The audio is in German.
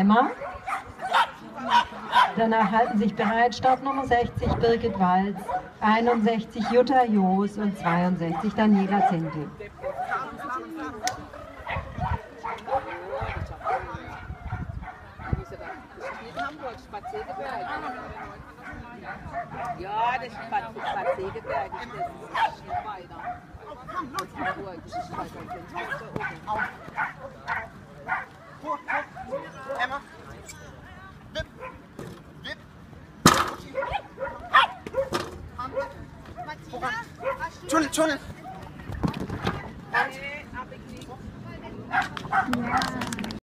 Emma. Danach halten sich bereit Startnummer 60 Birgit Walz, 61 Jutta Joos und 62 Daniela Zintel. Ja, das ist Segeberg, das ist weiter. Hamburg, das ist weiter. Das ist oben. Emma. Wip. Wip. ok, Tunnel, Tunnel. Hand.